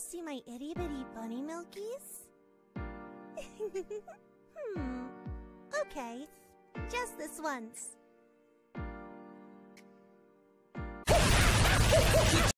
see my itty bitty bunny milkies? hmm. Okay. Just this once.